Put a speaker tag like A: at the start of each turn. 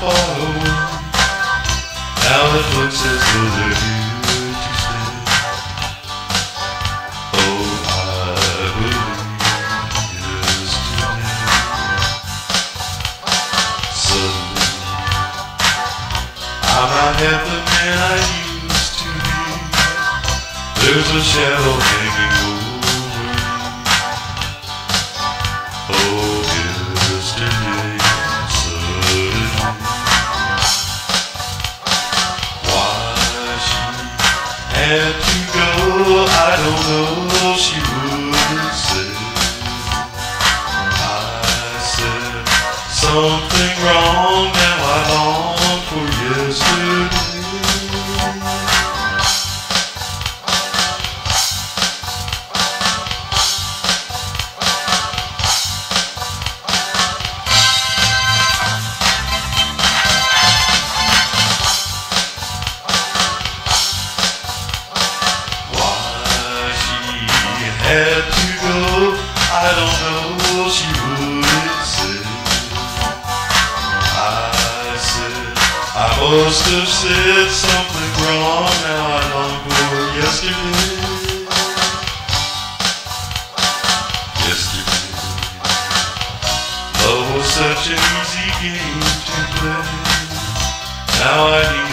A: far away. Now it looks as though they're here to stay. Oh, I believe yesterday. Suddenly, I'm not half the man I used to be. There's a shadow hanging had to go, I don't know, she wouldn't say. I said something wrong, now I had to go, I don't know, what she wouldn't say. I said, I must have said something wrong, now I long for yesterday. Yesterday, love was such an easy game to play. Now I need